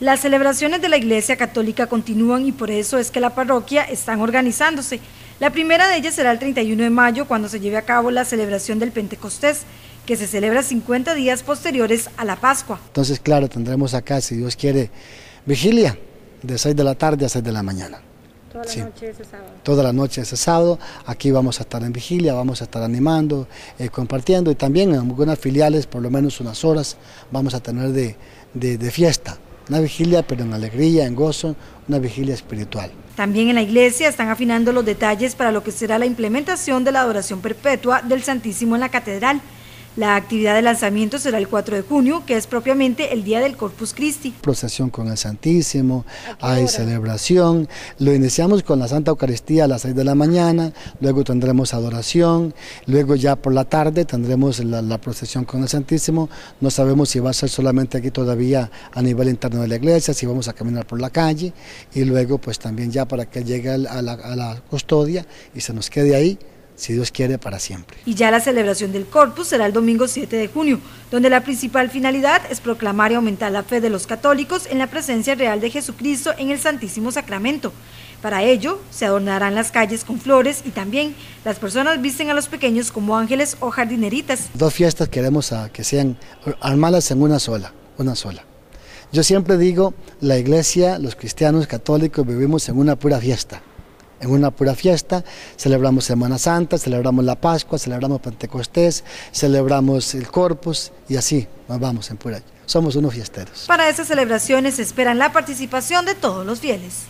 Las celebraciones de la Iglesia Católica continúan y por eso es que la parroquia están organizándose. La primera de ellas será el 31 de mayo cuando se lleve a cabo la celebración del Pentecostés, que se celebra 50 días posteriores a la Pascua. Entonces, claro, tendremos acá, si Dios quiere, vigilia de 6 de la tarde a 6 de la mañana. Toda la noche ese sábado. Toda la noche ese sábado. Aquí vamos a estar en vigilia, vamos a estar animando, eh, compartiendo y también en algunas filiales, por lo menos unas horas, vamos a tener de, de fiesta. Una vigilia, pero en alegría, en gozo, una vigilia espiritual. También en la iglesia están afinando los detalles para lo que será la implementación de la adoración perpetua del Santísimo en la catedral. La actividad de lanzamiento será el 4 de junio, que es propiamente el día del Corpus Christi. Procesión con el Santísimo, hay celebración. Lo iniciamos con la Santa Eucaristía a las 6 de la mañana, luego tendremos adoración, luego ya por la tarde tendremos la, procesión con el Santísimo. No sabemos si va a ser solamente aquí todavía a nivel interno de la iglesia, si vamos a caminar por la calle y luego pues también ya para que llegue a la, a la custodia y se nos quede ahí si Dios quiere, para siempre. Y ya la celebración del Corpus será el domingo 7 de junio, donde la principal finalidad es proclamar y aumentar la fe de los católicos en la presencia real de Jesucristo en el Santísimo Sacramento. Para ello, se adornarán las calles con flores y también las personas visten a los pequeños como ángeles o jardineritas. Dos fiestas queremos a que sean armadas en una sola, una sola. Yo siempre digo, la iglesia, los cristianos católicos vivimos en una pura fiesta en una pura fiesta, celebramos Semana Santa, celebramos la Pascua, celebramos Pentecostés, celebramos el Corpus y así nos vamos en pura. Somos unos fiesteros. Para esas celebraciones esperan la participación de todos los fieles.